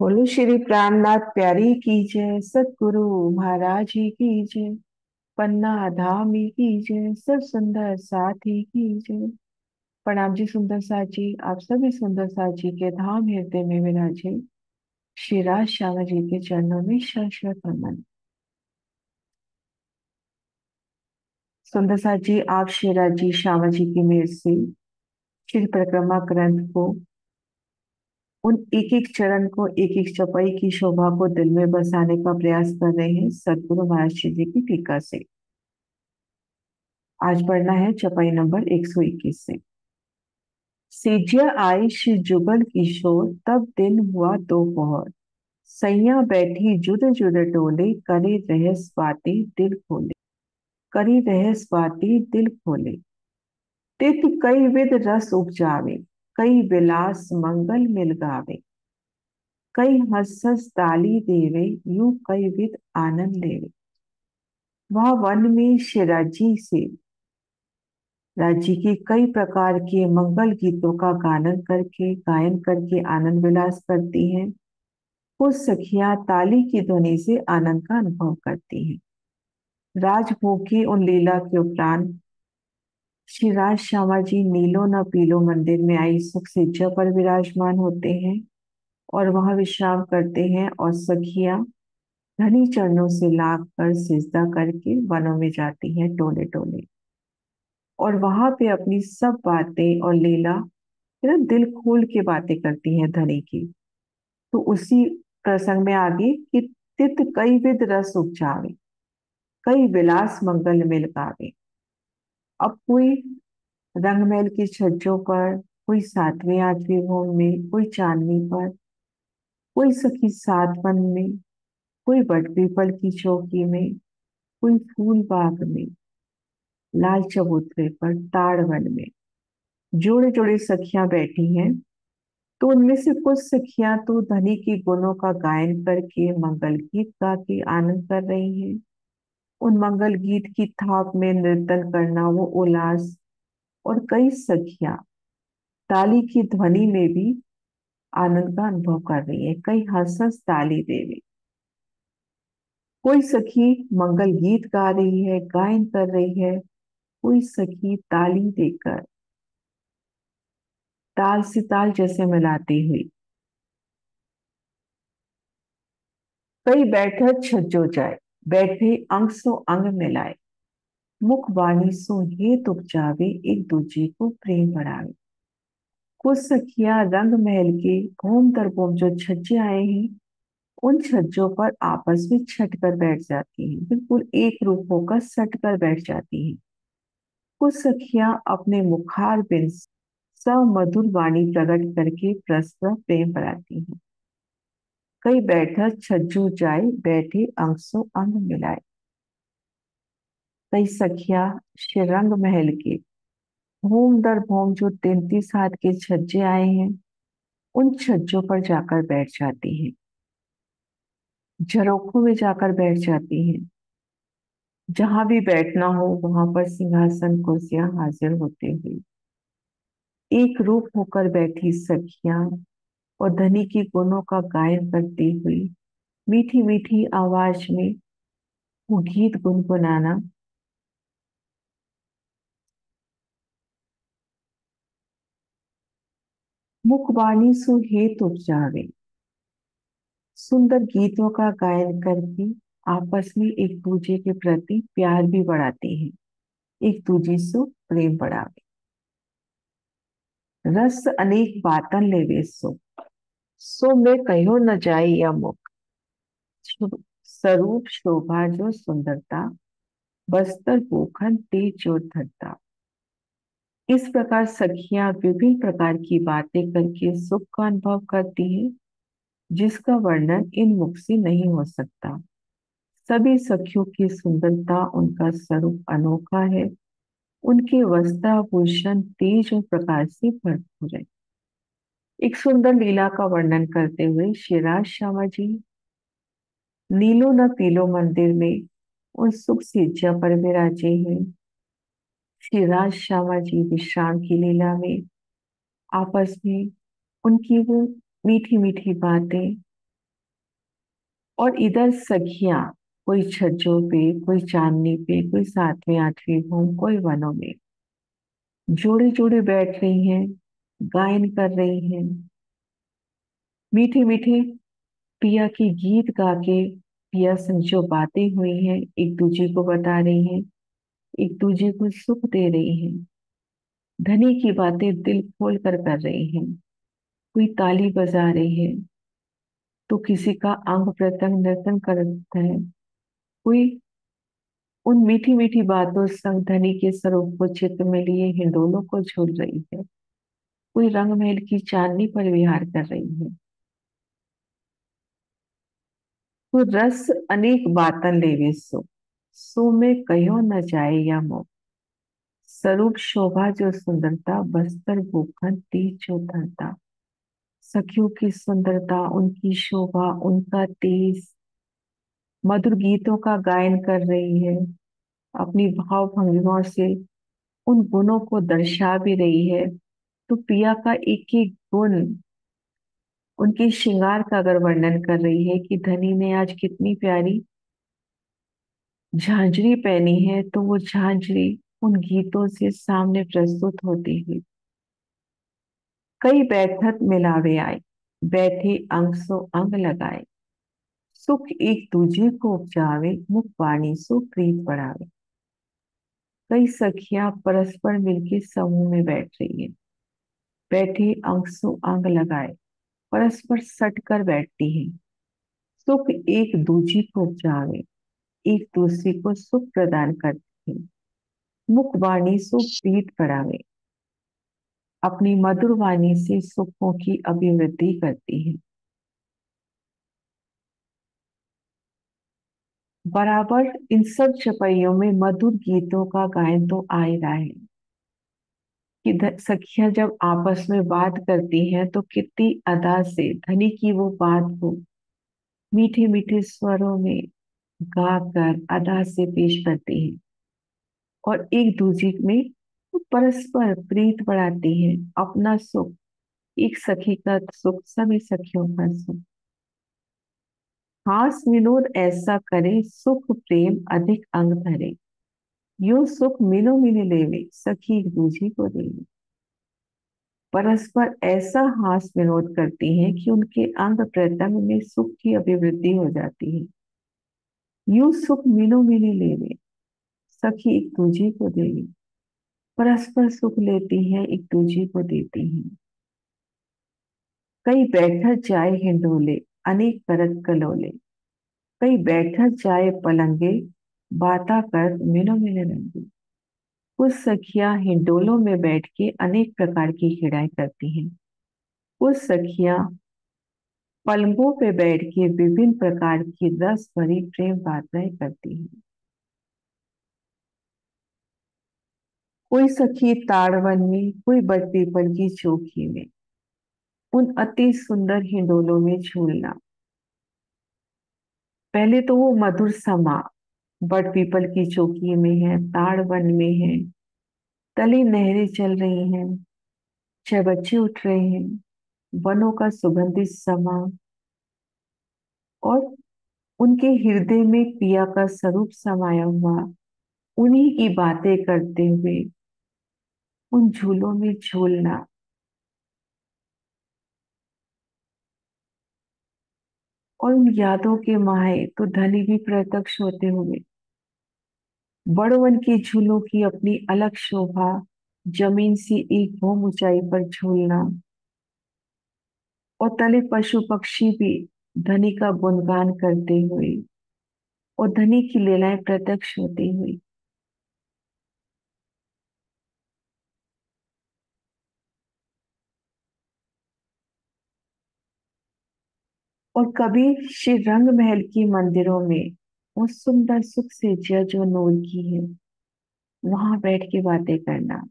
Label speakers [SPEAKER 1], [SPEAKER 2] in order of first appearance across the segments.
[SPEAKER 1] बोलो, श्री प्राणनाथ प्यारी की जय सतगुरु महाराज जी की जय पन्ना धामी की जय सब सुंदर साथी की जय प्रणाम जी सुंदर जी, आप सभी सुंदर जी के धाम हृदय में विराजे। श्री राज श्यामा जी के चरणों में शाश्वत नमन। सुंदर जी, आप श्री राज जी, श्यामा जी की मेर से श्री परिक्रमा ग्रंथ को उन एक एक चरण को एक एक चपाई की शोभा को दिल में बसाने का प्रयास कर रहे हैं सदगुरु महाराज जी की टीका से। आज पढ़ना है चपाई नंबर 121 से सेजिया श्री जुगल किशोर, तब दिन हुआ दोपहर। सैया बैठी जुद जुद टोले, करे रहस बातें दिल खोले। करी रहस बातें दिल खोले। तित कई विद रस उपजावे। कई विलास मंगल मिल गावे। कई हस हस ताली देवे, यू कई विद आनंद लेवे। वह वन में शिराजी से। राज्य के कई प्रकार के मंगल गीतों का गायन करके गायन करके आनंद विलास करती हैं। कुछ सखियाँ ताली की ध्वनि से आनंद का अनुभव करती हैं। राजभोग की उन लीला के उपरांत श्री राज श्यामा जी नीलो न पीलो मंदिर में आई सुख सिज्जा पर विराजमान होते हैं और वहाँ विश्राम करते हैं और सखिया धनी चरणों से लाग कर सिजदा करके वनों में जाती हैं टोले टोले और वहाँ पे अपनी सब बातें और लीला दिल खोल के बातें करती हैं धनी की। तो उसी प्रसंग में आगे कि तित कई विध रस उपजावे, कई विलास मंगल मिल गावे अब कोई रंगमहल की छज्जों पर, कोई सातवें आठवीं भवन में, कोई चांदनी पर, कोई सखी सात वन में, कोई बट पीपल की चौकी में, कोई फूल बाग में, लाल चबूतरे पर, ताड़ वन में। जोड़े जोड़े सखियाँ बैठी हैं तो उनमें से कुछ सखियाँ तो धनी के गुणों का गायन करके, मंगल गीत गा के आनंद कर रही हैं। उन मंगल गीत की थाप में नृतन करना वो उल्लास और कई सखियाँ। ताली की ध्वनि में भी आनंद का अनुभव कर रही है, कई हंस ताली दे रही कोई सखी मंगल गीत गा रही है, गायन कर रही है, कोई सखी ताली देकर। ताल से ताल जैसे मिलाती हुई। कई बैठक छज्जो जाए। बैठे अंग सो अंग मिलाए। मुख वाणी सो हेत उपजावे एक दूजे को प्रेम बढ़ावे। कुछ सखियाँ रंग महल के घूम तर घूम जो छज्जे आए हैं, उन छज्जों पर आपस में छट कर बैठ जाती हैं। बिल्कुल एक रूप होकर सट कर बैठ जाती हैं। कुछ सखियाँ अपने मुखार बिन मधुर वाणी प्रकट करके परस्पर प्रेम बढ़ाती हैं। कई बैठा छज्जू जाए, बैठे अंगसो अंग मिलाए। कई सखिया श्रीरंग महल के, भूम दर भूम जो तैतीस हाथ के छज्जे आए हैं, उन छज्जों पर जाकर बैठ जाती हैं। झरोखों में जाकर बैठ जाती हैं। जहाँ भी बैठना हो, वहाँ पर सिंहासन कुर्सियाँ हाजिर होते हुए एक रूप होकर बैठी सखियाँ और धनी की गुणों का गायन करती हुई मीठी मीठी आवाज़ में वो गीत गुनगुनाना। मुखवाणी सु हेत उपजावे सुंदर गीतों का गायन करके आपस में एक दूजे के प्रति प्यार भी बढ़ाते हैं। एक दूजे से प्रेम बढ़ावे। रस अनेक बातन लेवे सो। सो में कहो न जाए या मुख स्वरूप शोभा जो सुंदरता, बस्तर पोखन तेज जो धरता। इस प्रकार सखियाँ विभिन्न प्रकार की बातें करके सुख का अनुभव करती हैं, जिसका वर्णन इन मुख से नहीं हो सकता। सभी सखियों की सुंदरता उनका स्वरूप अनोखा है। उनके वस्त्राभूषण तेज और प्रकाश से भरपूर है। एक सुंदर लीला का वर्णन करते हुए शिवराज श्यामा जी, नीलो न पीलो मंदिर में उन सुख सिज्जा पर विराजे हैं। शिवराज श्यामा जी विश्राम की लीला में आपस में उनकी वो मीठी मीठी बातें और इधर सखियाँ, कोई छज्जों पे, कोई चांदनी पे, कोई सातवें आठवीं होम, कोई वनों में जोड़े जोड़े बैठ रही हैं। गायन कर रही हैं। मीठे मीठे पिया की गीत गा के पिया संग जो बातें हुई हैं, एक दूसरे को बता रही हैं, एक दूसरे को सुख दे रही हैं। धनी की बातें दिल खोल कर कर रही हैं। कोई ताली बजा रही है तो किसी का अंग प्रत्यंग नर्तन करता है। कोई उन मीठी मीठी बातों संग धनी के स्वरूप को चित्र में लिए हिंडोलों को झूल रही है। कोई रंग महल की चांदनी पर विहार कर रही है। तो रस अनेक बातन लेवे सो सो में कहो न जाए या मो स्वरूप शोभा जो सुंदरता, बस्तर भूखन तेज जो धरता सखियों की सुंदरता, उनकी शोभा, उनका तेज। मधुर गीतों का गायन कर रही है। अपनी भाव भंगिमाओं से उन गुणों को दर्शा भी रही है। तो पिया का एक एक गुण, उनके श्रृंगार का अगर वर्णन कर रही है कि धनी ने आज कितनी प्यारी झांझरी पहनी है तो वो झांझरी उन गीतों से सामने प्रस्तुत होती है। कई बैठक मिलावे आए, बैठे अंग सो अंग लगाए, सुख एक दूजे को उपजावे, मुख वाणी सो प्रीत बढ़ावे। कई सखियाँ परस्पर मिलकर समूह में बैठ रही है। बैठे अंग सो अंग लगाए, परस्पर सट कर बैठती है। सुख एक दूजे को उपजावे एक दूसरे को सुख प्रदान करती है। मुख वाणी सो प्रीत बढ़ावे अपनी मधुर वाणी से सुखों की अभिवृद्धि करती है। बराबर इन सब चपैयों में मधुर गीतों का गायन तो आ ही रहा है कि सखियाँ जब आपस में बात करती हैं तो कितनी अदा से धनी की वो बात को मीठे मीठे स्वरों में गाकर अदा से पेश करती हैं। और एक दूसरे में परस्पर प्रीत बढ़ाती हैं, अपना सुख, एक सखी का सुख, सभी सखियों का सुख। हास विनोद ऐसा करे, सुख प्रेम अधिक अंग धरे। यो सुख मिलो मिले लेवे, सखी एक दूसरे को देवे। परस्पर ऐसा हास विनोद करती हैं कि उनके अंग प्रत्यंग में सुख की अभिवृद्धि हो जाती है। यू सुख मिलो मिले लेवे, सखी एक दूसरे को देवे। परस्पर सुख लेती हैं, एक दूसरे को देती हैं। कई बैठक जाए हिंडोले, अनेक करत कलोले। कई बैठक जाए पलंगे बाता कर मिलो मिले रंगे। कुछ सखियाँ हिंडोलों में बैठ के अनेक प्रकार की खिड़ाई करती हैं। कुछ सखियाँ पलंगों पे बैठ के विभिन्न प्रकार की रस भरी प्रेम बातें करती हैं। कोई सखी ताड़वन में, कोई बट पीपल की चौकी में, उन अति सुंदर हिंडोलों में झूलना। पहले तो वो मधुर समा बट पीपल की चौकी में है, ताड़ वन में है। तली नहरें चल रही हैं, छह बच्चे उठ रहे हैं, वनों का सुगंधित समा। और उनके हृदय में पिया का स्वरूप समाया हुआ, उन्हीं की बातें करते हुए, उन झूलों में झूलना। और उन यादों के माहे तो धनी भी प्रत्यक्ष होते हुए बड़वन के झूलों की अपनी अलग शोभा, ज़मीन से एक भूम ऊंचाई पर झूलना। और तले पशु पक्षी भी धनी का गुणगान करते हुए और धनी की लीलाएँ प्रत्यक्ष होती हुई और कभी श्री रंग महल की मंदिरों में वो सुंदर सुख से जो नूर की है, वहाँ बैठ के बातें करना।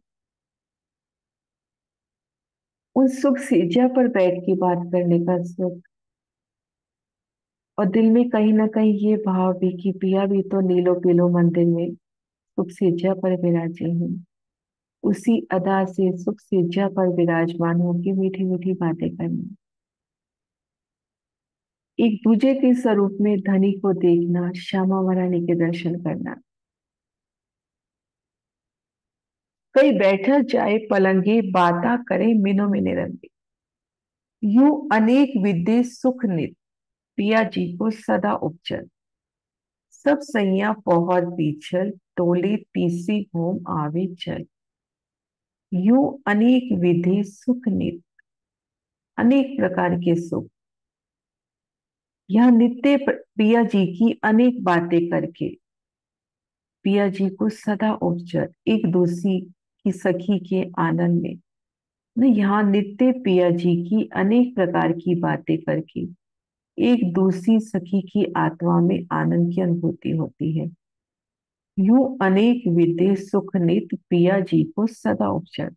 [SPEAKER 1] उन सुख से पर बैठ के बात करने का सुख। और दिल में कहीं ना कहीं ये भाव भी कि पिया भी तो नीलो पीलो मंदिर में सुख से पर विराजे हैं। उसी अदा से सुख से पर विराजमान होगी मीठी मीठी बातें करना। एक दूजे के स्वरूप में धनी को देखना, श्यामा महारानी के दर्शन करना। कई बैठा जाए, पलंगे बाता करे, मिनो में रंगे यू अनेक विद्य सुख नित, पिया जी को सदा उपचल सब सैया पौहर पीछल टोले तीसी घूम आवे चल। यू अनेक विधि सुख नित, अनेक प्रकार के सुख। यह नित्य पिया जी की अनेक बातें करके। पिया जी को सदा उपचर एक दूसरी की सखी के आनंद में। न यहाँ नित्य पिया जी की अनेक प्रकार की बातें करके, एक दूसरी सखी की आत्मा में आनंद की अनुभूति होती है। यू अनेक विद्य सुख नित पिया जी को सदा उपचर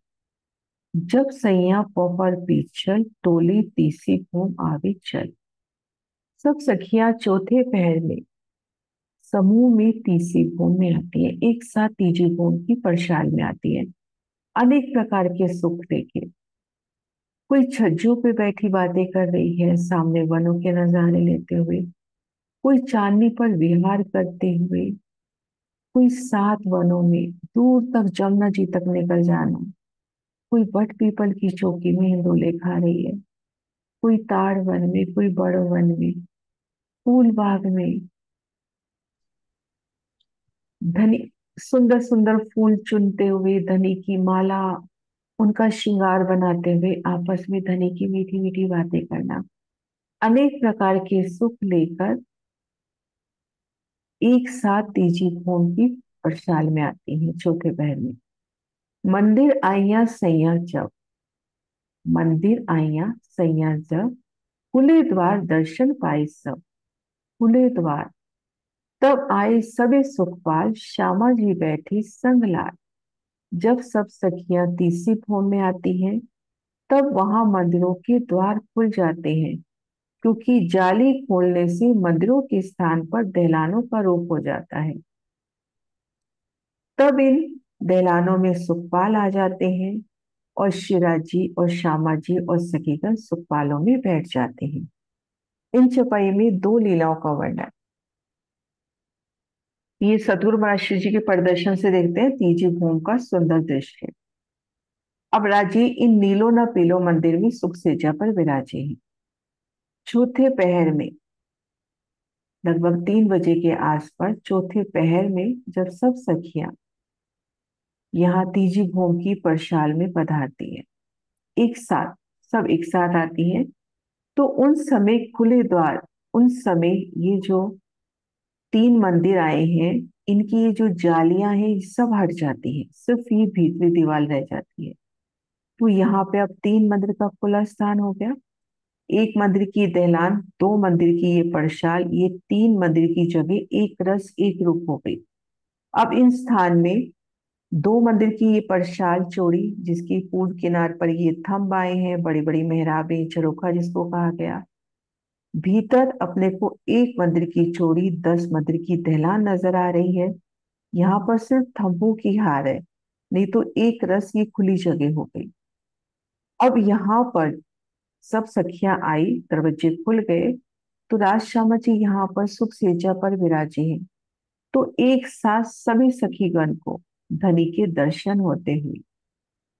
[SPEAKER 1] जब सैया पोहर पीछल टोली तीसी घूम आवे चल। सब सखियाँ चौथे पहर में समूह में तीसरी भूम में आती है। एक साथ तीजी भूम की परशाल में आती है। अनेक प्रकार के सुख देखे। कोई छज्जों पे बैठी बातें कर रही है, सामने वनों के नजारे लेते हुए। कोई चांदनी पर विहार करते हुए। कोई सात वनों में दूर तक जमुना जी तक निकल जाना। कोई बट पीपल की चौकी में हिंदोले खा रही है। कोई ताड़ वन में, कोई बड़ वन में। फूल बाग में धनी सुंदर सुंदर फूल चुनते हुए धनी की माला, उनका श्रृंगार बनाते हुए आपस में धनी की मीठी मीठी बातें करना। अनेक प्रकार के सुख लेकर एक साथ तीजी भूम की परसाल में आती है चौथे पहर में। मंदिर आइया सैया जब, मंदिर आइया सैया जब, खुले द्वार दर्शन पाए सब। खुले द्वार तब आए सभी सुखपाल, श्यामा जी बैठी संगलाल जब सब सखियाँ तीसरी भूम में आती हैं, तब वहाँ मंदिरों के द्वार खुल जाते हैं, क्योंकि जाली खोलने से मंदिरों के स्थान पर दहलानों का रूप हो जाता है। तब इन दहलानों में सुखपाल आ जाते हैं और शिरा जी और श्यामा जी और सखीगण सुखपालों में बैठ जाते हैं। इन चपाई में दो लीलाओं का वर्णन ये सतगुरु महाराज जी के प्रदर्शन से देखते हैं, तीजी भूम का सुंदर दृश्य अब राज़ी, इन नीलो न पीलो मंदिर में सुख सेजा पर विराजे हैं। चौथे पहर में, लगभग तीन बजे के आसपास चौथे पहर में जब सब सखियाँ यहाँ तीजी भूम की परशाल में पधारती है, एक साथ, सब एक साथ आती हैं तो उन समय खुले द्वार, उन समय ये जो तीन मंदिर आए हैं, इनकी ये जो जालियाँ हैं सब हट जाती हैं। सिर्फ़ ये भीतरी दीवार रह जाती है। तो यहाँ पे अब तीन मंदिर का खुला स्थान हो गया। एक मंदिर की दहलान दो मंदिर की ये परशाल ये तीन मंदिर की जगह एक रस, एक रूप हो गई। अब इन स्थान में दो मंदिर की ये परशाल चोड़ी जिसकी पूर्व किनार पर ये थम्ब आए हैं बड़ी बड़ी मेहराबें, चरोखा जिसको कहा गया। भीतर अपने को एक मंदिर की चोरी दस मंदिर की दहलान नज़र आ रही है। यहाँ पर सिर्फ़ थम्बों की हार है, नहीं तो एक रस ये खुली जगह हो गई। अब यहाँ पर सब सखियाँ आई, दरवाजे खुल गए। तो राज श्यामा जी यहाँ पर सुख सेजा पर विराजे हैं। तो एक साथ सभी सखीगण को धनी के दर्शन होते हुए।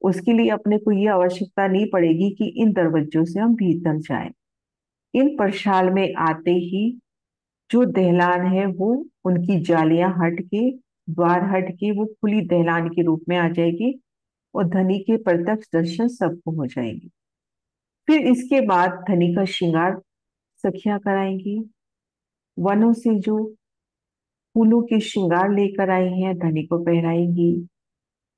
[SPEAKER 1] उसके लिए अपने को यह आवश्यकता नहीं पड़ेगी कि इन दरवाजों से हम भीतर जाएँ। इन प्रशाल में आते ही जो दहलान है वो उनकी जालियाँ हट के, द्वार हट के, वो खुली दहलान के रूप में आ जाएगी और धनी के प्रत्यक्ष दर्शन सबको हो जाएँगे। फिर इसके बाद धनी का श्रृंगार सखिया कराएँगी। वनों से जो फूलों के श्रृंगार लेकर आई हैं, धनी को पहराएँगी।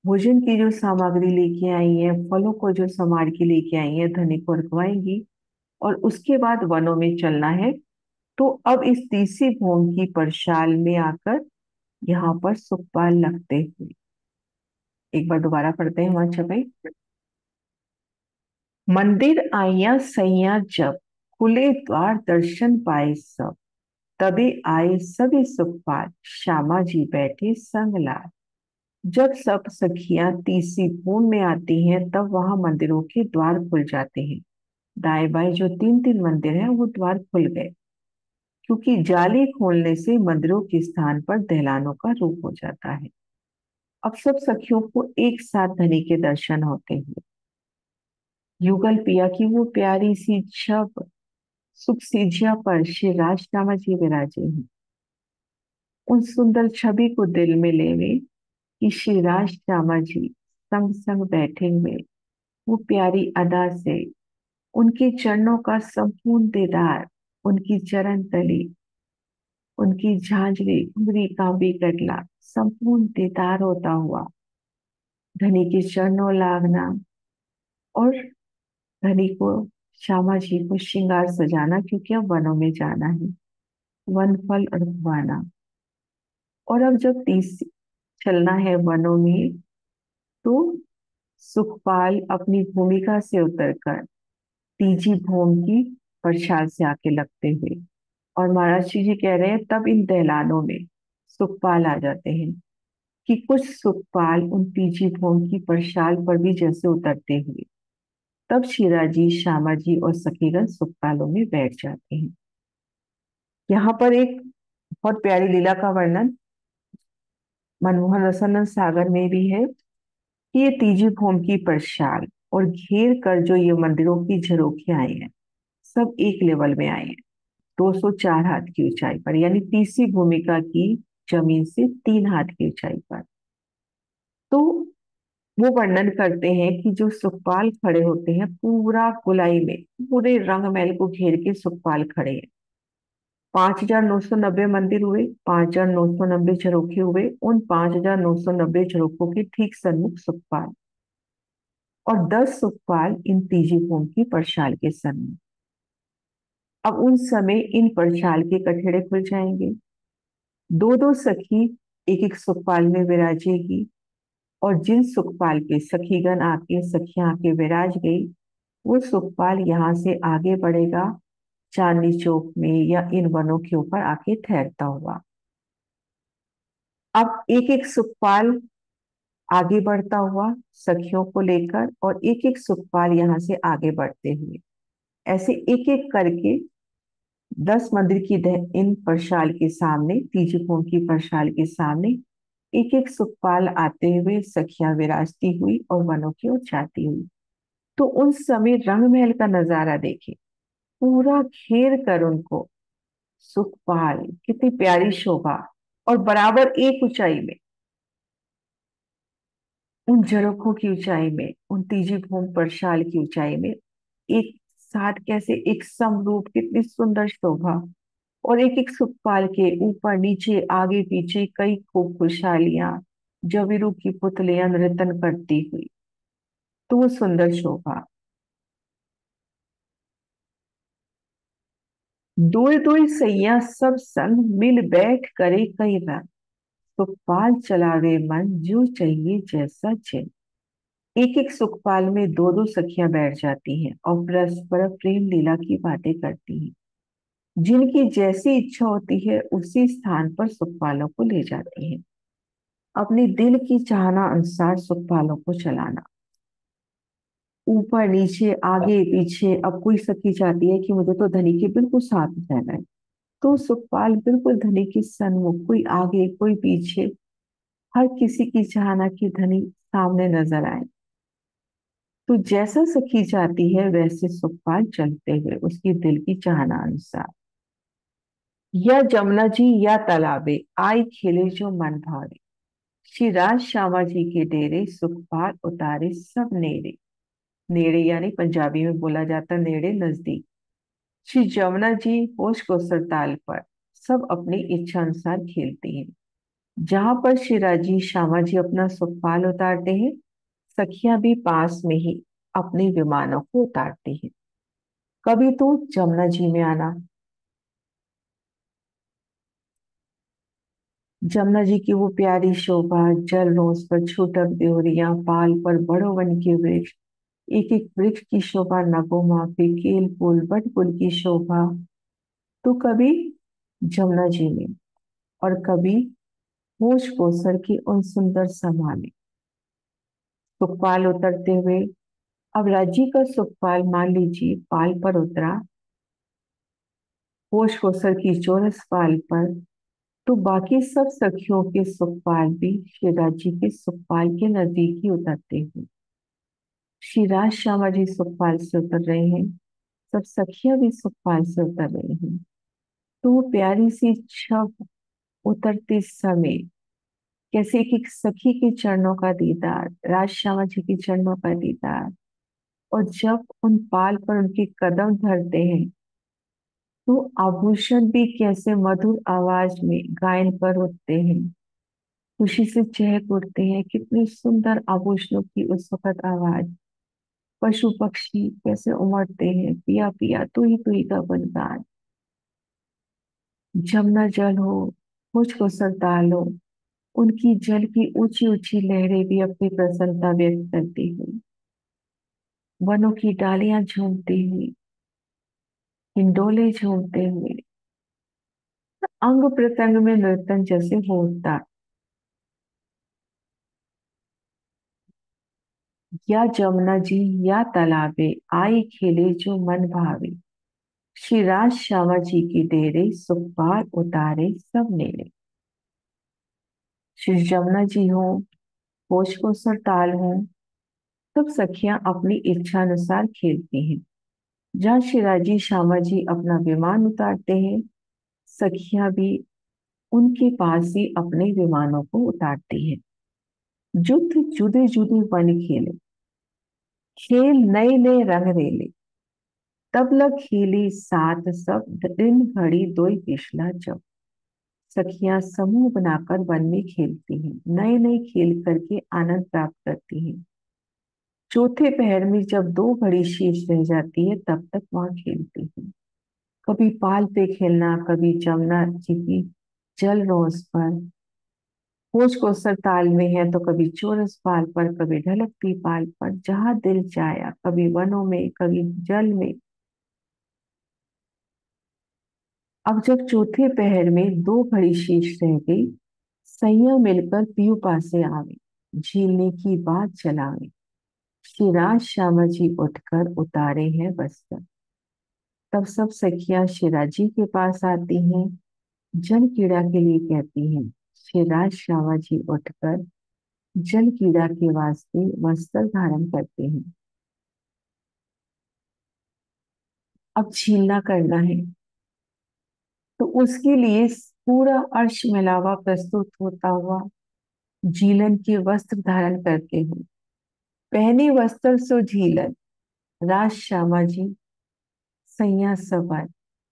[SPEAKER 1] भोजन की जो सामग्री लेके आई है, फलों को जो संभार के लेके आई है, धनी को रखवाएँगी और उसके बाद वनों में चलना है। तो अब इस तीसरी भूम की परशाल में आकर यहाँ पर सुखपाल लगते हुए एक बार दोबारा पढ़ते हैं वहाँ छपे मंदिर आइया सैया जब खुले द्वार दर्शन पाए सब। तभी आए सभी सुखपाल। श्यामा जी बैठे संग लाल जब सब सखियाँ तीसरी भूम में आती हैं, तब वहाँ मंदिरों के द्वार खुल जाते हैं। दाएँ बाएँ जो तीन तीन मंदिर हैं, वो द्वार खुल गए। क्योंकि जाली खोलने से मंदिरों के स्थान पर दहलानों का रूप हो जाता है। अब सब सखियों को एक साथ धनी के दर्शन होते हुए युगल पिया की वो प्यारी सी छब सुख सीझिया पर श्री राजनामा जी विराजे हैं। उन सुंदर छवि को दिल में लेवे कि श्री राजनामा जी संग संग बैठे हुए वो प्यारी अदा से उनके चरणों का संपूर्ण दीदार, उनकी चरण तली, उनकी झांझरी उंगली कांबी कटला संपूर्ण दीदार होता हुआ, धनी के चरणों लागना और धनी को श्यामा जी को श्रृंगार सजाना, क्योंकि अब वनों में जाना है। वन फल अड़वाना और अब जब तीस चलना है वनों में तो सुखपाल अपनी भूमिका से उतरकर तीजी भूम की प्रसाद से आके लगते हुए। और महाराज जी जी कह रहे हैं, तब इन दहलानों में सुखपाल आ जाते हैं, कि कुछ सुखपाल उन तीजी भूम की प्रसाल पर भी जैसे उतरते हुए। तब शिराजी श्यामा जी और सखीगण सुखपालों में बैठ जाते हैं। यहाँ पर एक बहुत प्यारी लीला का वर्णन मनमोहन रसनंद सागर में भी है कि ये तीजी भूम की प्रसाल और घेर कर जो ये मंदिरों की झरोखे आए हैं, सब एक लेवल में आए हैं। 204 हाथ की ऊंचाई पर, यानी तीसरी भूमिका की ज़मीन से तीन हाथ की ऊंचाई पर। तो वो वर्णन करते हैं कि जो सुखपाल खड़े होते हैं पूरा गुलाई में, पूरे रंग महल को घेर के सुखपाल खड़े हैं। पाँच हज़ार नौ सौ नब्बे मंदिर हुए, पाँच हज़ार नौ सौ नब्बे झरोखे हुए, उन पाँच हज़ार नौ सौ नब्बे झरोखों के ठीक सन्मुख सुखपाल। और दस सुखपाल इन तीजी भूम की परशाल के सन्मुख। अब उन समय इन परशाल के कठेड़े खुल जाएँगे। दो दो सखी एक एक सुखपाल में विराजेगी। और जिन सुखपाल के सखीगण आके सखिया आके विराज गई, वो सुखपाल यहाँ से आगे बढ़ेगा चांदनी चौक में या इन वनों के ऊपर आके ठहरता हुआ। अब एक एक सुखपाल आगे बढ़ता हुआ, सखियों को लेकर और एक एक सुखपाल यहाँ से आगे बढ़ते हुए। ऐसे एक एक करके दस मंदिर की इन प्रशाल के सामने, तीजी कुंभ की प्रशाल के सामने एक एक सुखपाल आते हुए सखिया विराजती हुई और वनों की ओर जाती हुई। तो उन समय रंग महल का नज़ारा देखे। पूरा घेर कर उनको। सुखपाल, कितनी प्यारी शोभा और बराबर एक ऊंचाई में। उन जरखों की ऊंचाई में, उन तीजी भूम परशाल की ऊंचाई में एक साथ कैसे एक समरूप कितनी सुंदर शोभा और एक एक सुखपाल के ऊपर, नीचे, आगे, पीछे कई खूब खुशहालियाँ जवीरू की पुतलियाँ नृतन करती हुई। तो वो सुंदर शोभा। दुई दुई सैया सब संग मिल बैठ करे कई रंग। सुखपाल चलावे मन, जो चाहिए जैसा चिन्ह एक एक सुखपाल में दो दो सखियाँ बैठ जाती हैं और परस्पर प्रेम लीला की बातें करती हैं। जिनकी जैसी इच्छा होती है, उसी स्थान पर सुखपालों को ले जाती है। अपने दिल की चाहना अनुसार सुखपालों को चलाना। ऊपर नीचे, आगे पीछे, अब कोई सखी चाहती है कि मुझे तो धनी के बिल्कुल साथ रहना है। तो सुखपाल बिल्कुल धनी के सन्मुख, कोई आगे, कोई पीछे, हर किसी की चाहना की धनी सामने नज़र आए। तो जैसा सखी चाहती है, वैसे सुखपाल चलते हुए उसकी दिल की चाहना अनुसार। या जमुना जी या तालाबे, आई खेले जो मन भावे। श्री राज श्यामा जी के डेरे सुखपाल उतारे सब नेड़े नेड़े यानी पंजाबी में बोला जाता नेड़े नज़दीक। श्री जमुना जी होश को सरताल पर सब अपनी इच्छा अनुसार खेलती हैं। जहाँ पर श्री राज़ी श्यामा जी अपना सुखपाल उतारते हैं, सखियाँ भी पास में ही अपने विमानों को उतारती हैं। कभी तो जमुना जी में आना जमुना जी की वो प्यारी शोभा, जल रोज पर छोटक देवरिया, पाल पर बड़ो वन के वृक्ष। एक एक वृक्ष की शोभा, नगो माफ़ी केल पुल बट पुल की शोभा। तो कभी जमुना जी में और कभी होश कोसर की उन सुंदर समा में सुखपाल उतरते हुए, अब राज्य का सुखपाल मान लीजिए, पाल पर उतरा। होश कोसर की चौरस पाल पर तो बाकी सब सखियों के सुखपाल भी शिवराज जी के सुखपाल के नज़दीक ही उतरते हैं। श्रीराज श्यामा जी सुखपाल से उतर रहे हैं। सब सखियाँ भी सुखपाल से उतर रही हैं। तो वो प्यारी सी छब उतरते समय कैसे एक एक सखी के चरणों का दीदार, राज श्यामा जी के चरणों का दीदार, और जब उन पाल पर उनके कदम धरते हैं तो आभूषण भी कैसे मधुर आवाज़ में गायन पर उठते हैं? खुशी से चहक उठते हैं। कितने सुंदर आभूषणों की उस वक्त आवाज़। पशु पक्षी कैसे उमड़ते हैं। पिया पिया तू ही का गुणगान जमुना जल हो, मुझको सरताल हो। उनकी जल की ऊँची ऊँची लहरें भी अपनी प्रसन्नता व्यक्त करती हैं। वनों की डालियाँ झूमती हुई हिंडोले झूमते हुए। अंग प्रत्यंग में नर्तन जैसे होता। या जमुना जी, या तालाबे आई खेले जो मन भावे। श्री राज श्यामा जी की डेरे सुखपाल उतारे सब नेड़े श्री जमुना जी हो होश को सरताल हो, सब सखियाँ अपनी इच्छा अनुसार खेलती हैं। जहाँ शिराजी श्यामा जी अपना विमान उतारते हैं, सखियाँ भी उनके पास ही अपने विमानों को उतारती हैं। युद्ध जुदे जुदे वन खेले, खेल नए नए रंग रेले तब लग खेली साथ सब दिन घड़ी दो पिछला जब सखियाँ समूह बनाकर वन में खेलती हैं नए नए खेल करके आनंद प्राप्त करती हैं। चौथे पहर में जब दो घड़ी शेष रह जाती है, तब तक वहाँ खेलती हूँ। कभी पाल पे खेलना, कभी जमुना जी की जल रोज पर। खोज को ताल में है तो कभी चोरस पाल पर, कभी ढलकती पाल पर। जहाँ दिल जाया कभी वनों में, कभी जल में। अब जब चौथे पहर में दो घड़ी शेष रह गई, सैया मिलकर पीयू पासे आवे, झीलने की बात चलावे शिराज श्यामा जी उठकर उतारे हैं वस्त्र। तब सब सखियाँ शिराजी के पास आती हैं जल कीड़ा के लिए कहती हैं। शिराज श्यामा जी उठकर जल कीड़ा के वास्ते वस्त्र धारण करते हैं। अब छीलना करना है। तो उसके लिए पूरा अर्श मिलावा प्रस्तुत होता हुआ जीलन के वस्त्र धारण करते हैं। पहने वस्त्र सो झीलन, राज श्यामा जी, सैया सवार।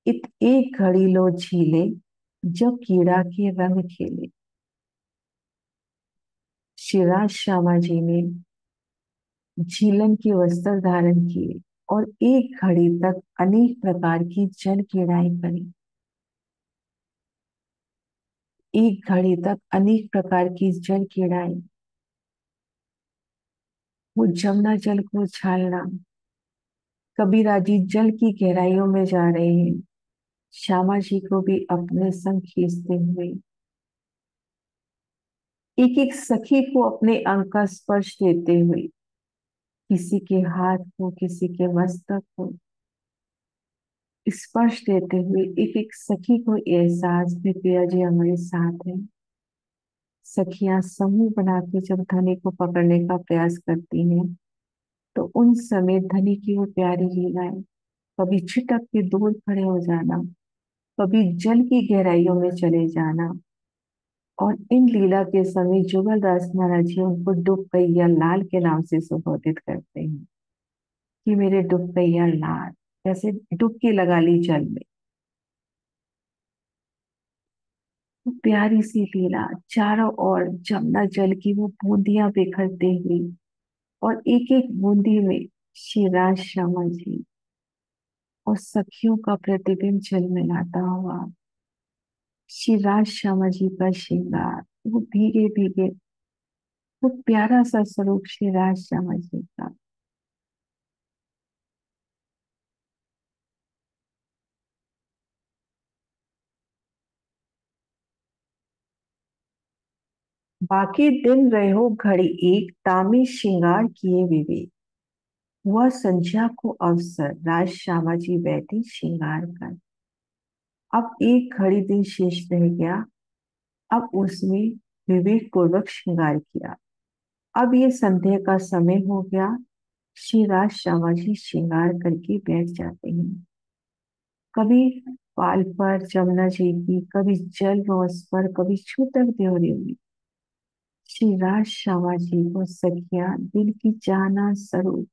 [SPEAKER 1] इत एक घड़ी लो झीले जब कीड़ा के रंग खेले। शिवराज श्यामा जी ने झीलन के वस्त्र धारण किए और एक घड़ी तक अनेक प्रकार की जल कीड़ाएँ करी एक घड़ी तक अनेक प्रकार की जल कीड़ाएँ वो जमुना जल को छालना कभी राज़ी जल की गहराइयों में जा रहे हैं। श्यामा जी को भी अपने संग खींचते हुए। एक एक सखी को अपने अंग का स्पर्श देते हुए। किसी के हाथ को, किसी के मस्तक को स्पर्श देते हुए एक एक सखी को एहसास भी पिया जी हमारे साथ है। सखियाँ समूह बना के जब धनी को पकड़ने का प्रयास करती हैं तो उन समय धनी की वो प्यारी लीलाएँ कभी छिटक के दूर खड़े हो जाना, कभी जल की गहराइयों में चले जाना। और इन लीला के समय जुगल दास महाराज जी उनको डुबकैया लाल के नाम से संबोधित करते हैं कि मेरे डुबकैया लाल जैसे डुबकी लगा ली जल में। प्यारी सी लीला, चारों ओर जमुना जल की वो बूंदियाँ बिखरते हुए और एक एक बूंदी में शिवराज श्यामा जी और सखियों का प्रतिबिंब जल मिलाता हुआ शिवराज श्यामा जी का श्रृंगार, वो भीगे भीगे वो प्यारा सा स्वरूप शिवराज श्यामा जी का। बाकी दिन रहो घड़ी एक, तामे श्रृंगार किए विवेक। वह संध्या को अवसर, राज श्यामा जी बैठी श्रृंगार कर। अब एक घड़ी दिन शेष रह गया। अब उसमें विवेक पूर्वक श्रृंगार किया। अब ये संध्या का समय हो गया। श्री राज श्यामा जी श्रृंगार करके बैठ जाते हैं। कभी पाल पर, जमुना जी की, कभी जल रोस पर कभी छूतक देवरी में श्री राज श्यामा जी को सखिया, दिल की चाहना स्वरूप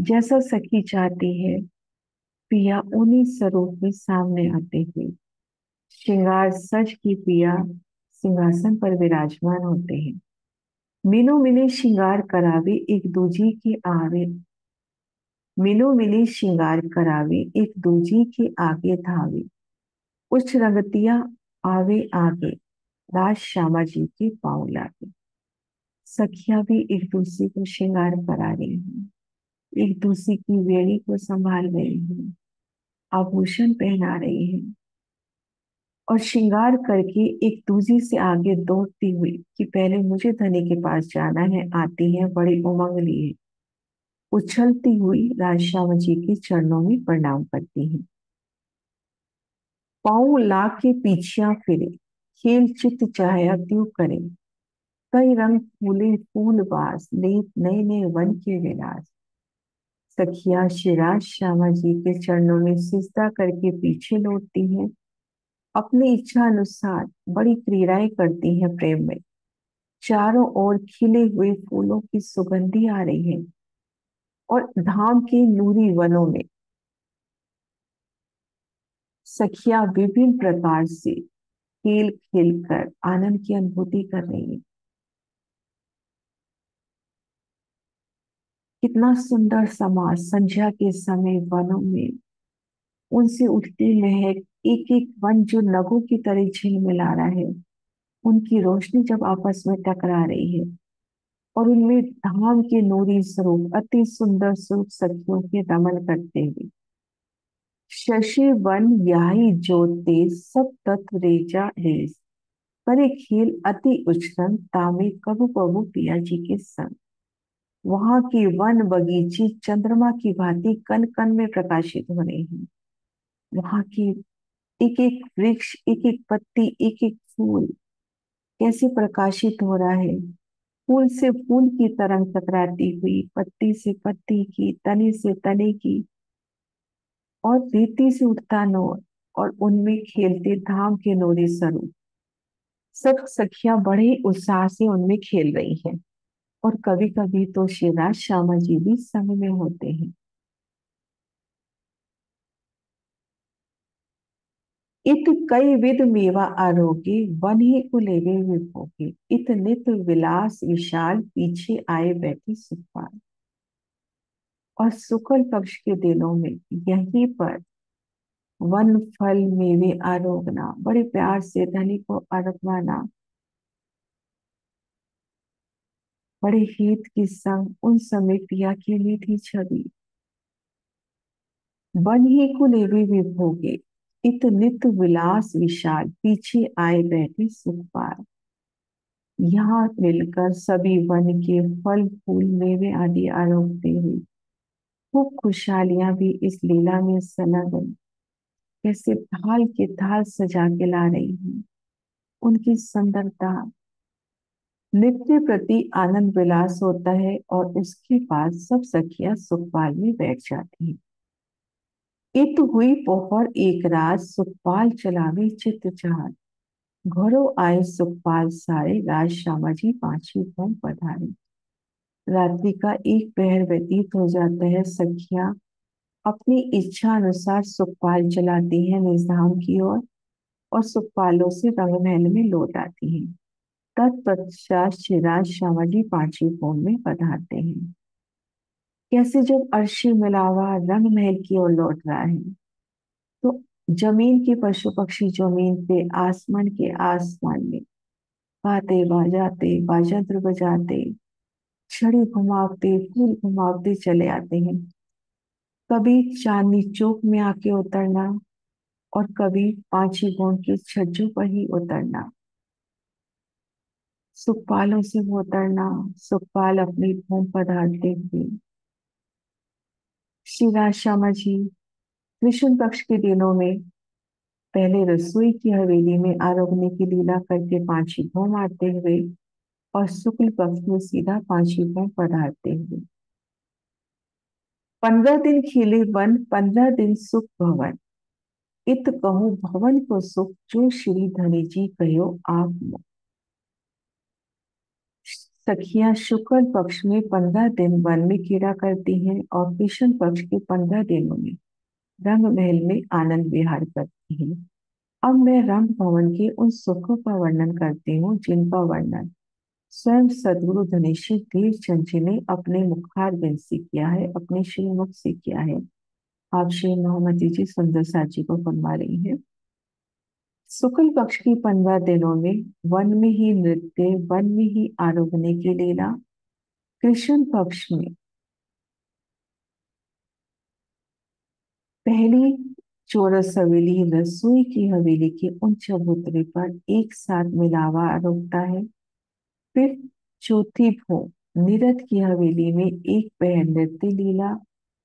[SPEAKER 1] जैसा सखी चाहती है, पिया उन्हीं स्वरूप में सामने आते हुए श्रृंगार सच की पिया सिंहासन पर विराजमान होते हैं। मिनो मिले श्रृंगार करावे एक दूजी के आवे मिलो मिली श्रृंगार करावे एक दूजी के आगे धावे। उच्च रंगतिया आवे आगे। राज श्यामा जी के पाँव लागे। सखिया भी एक दूसरे को श्रृंगार करा रही हैं। एक दूसरे की वेणी को संभाल रही हैं। आभूषण पहना रही हैं। और श्रृंगार करके एक दूसरे से आगे दौड़ती हुई कि पहले मुझे धनी के पास जाना है, आती है, बड़ी उमंग लिए उछलती हुई राजश्याम जी के चरणों में प्रणाम करती है। पाऊ ला के पीछिया फिरे। खेल चित चाहे त्यू करे। कई रंग फूले फूल बास ले नए नए वन के विलास। सखिया शिराज श्यामा जी के चरणों में सिजदा करके पीछे लौटती है। अपनी इच्छा अनुसार बड़ी क्रीड़ाएँ करती हैं प्रेम में। चारों ओर खिले हुए फूलों की सुगंधी आ रही है और धाम के नूरी वनों में। सखिया विभिन्न प्रकार से खेल खेल कर आनंद की अनुभूति कर रही है। कितना सुंदर समाज संध्या के समय वनों में, उनसे उठती महक एक एक वन जो नगों की तरह झील झिलमिला रहा है, उनकी रोशनी जब आपस में टकरा रही है, और उनमें धाम के नूरी स्वरूप, अति सुंदर स्वरूप सखियों के दमन करते हुए। शशि वन याही जोते सब तत्व रेजा रेस करे खेल अति उच्चतम तामे कबू कबू पिया जी के संग। वहाँ की वन बगीचे चंद्रमा की भांति कन कन में प्रकाशित हो रहे हैं। वहाँ की एक एक वृक्ष एक एक पत्ती एक एक फूल कैसे प्रकाशित हो रहा है? फूल से फूल की तरंग टकराती हुई, पत्ती से पत्ती की, तने से तने की और रेती से उठता नोर और उनमें खेलते धाम के नोरे स्वरूप सब सखियाँ बड़े उत्साह से उनमें खेल रही हैं और कभी कभी तो शिवराज श्यामा जी भी समय में होते हैं। इत कई विध मेवा आरोगे, वन ही कुलेवे विभोगे, इत नित विलास विशाल पीछे आए बैठी सुखपाल और सुकल पक्ष के दिनों में यहीं पर वन फल मेवे आरोगना, बड़े प्यार से धनी को आरोगवाना, बड़े हित के संग उन समय पिया की मीठी छवि। वन ही कुलेवे विभोगे इत नित विलास विशाल, पीछे आए बैठे सुखपाल। यहाँ मिलकर सभी वन के फल फूल मेवे आदि आरोपते हुए खूब खुशहालियाँ भी इस लीला में सना गई कैसे थाल के थाल सजा के ला रही हैं। उनकी सुंदरता, नित्य प्रति आनंद विलास होता है और उसके बाद सब सखियाँ सुखपाल में बैठ जाती हैं। इत हुई पोहर, एक रात सुखपाल चलावे चित चार। घरों आए सुखपाल सारे, राज श्यामा जी पांचवी भूम पधारे। रात्रि का एक पहर व्यतीत हो जाता है। सखिया अपनी इच्छा अनुसार सुखपाल चलाती है निज़ाम की ओर और, और सुखपालों से रंगमहल में लौट आती है। तत्पश्चात शिराज श्यामा पांचवी भूम में पधारते हैं। कैसे जब अर्शी मिलावा रंग महल की ओर लौट रहा है तो ज़मीन के पशु पक्षी ज़मीन पे आसमान के आसमान में गाते बाजाते बाजंत्र बजाते छड़ी घुमावते, फूल घुमावते चले आते हैं। कभी चांदनी चौक में आके उतरना और कभी पांची गोंड के छज्जों पर ही उतरना। सुखपालों से वो उतरना, सुखपाल अपनी भूम पधारते हुए। श्री राज श्यामा जी, कृष्ण पक्ष के दिनों में पहले रसोई की हवेली में आरोगने की लीला करके पांची भों मारते हुए और शुक्ल पक्ष में सीधा पांची भों पधारते हुए। पंद्रह दिन खिले वन, पंद्रह दिन सुख भवन। इत कहूँ भवन को सुख, जो श्री धनी जी कहो आप सखियाँ, शुक्ल पक्ष में पंद्रह दिन वन में कीड़ा करती हैं और कृष्ण पक्ष के पंद्रह दिनों में रंग महल में आनंद विहार करती हैं। अब मैं रंग भवन के उन सुखों का वर्णन करती हूँ, जिनका वर्णन स्वयं सदगुरु देव चंद जी ने अपने मुखार बिंद से किया है, अपने श्रीमुख से किया है। आप श्री मोहम्मद जी सुंदर साथ जी को फरमा रही हैं। शुक्ल पक्ष की पंद्रह दिनों में वन में ही नृत्य, वन में ही आरोगने की लीला, कृष्ण पक्ष में। पहली चौरस हवेली रसोई की हवेली के उन चबूतरे पर एक साथ मिलावा आरोगता है। फिर चौथी भो, निरत की हवेली में एक पहर नृत्य लीला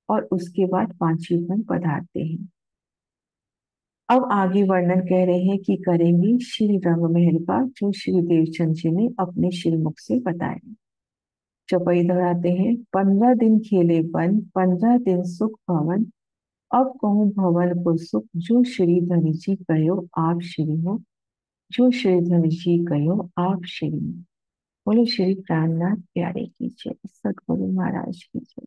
[SPEAKER 1] और उसके बाद पांचवी भो पधारते हैं। अब आगे वर्णन कह रहे हैं कि करेंगे श्री रंग महल का, जो श्री देवचंद जी ने अपने श्रीमुख से बताया। चौपाई दोहराते हैं, पंद्रह दिन खेले वन, पंद्रह दिन सुख भवन। अब कहूँ भवन को सुख, जो श्री धनी जी कहो आप श्री हो, जो श्री धनी जी कहो आप श्री बोले श्री प्राणनाथ प्यारे की जय सदगुरु महाराज की जय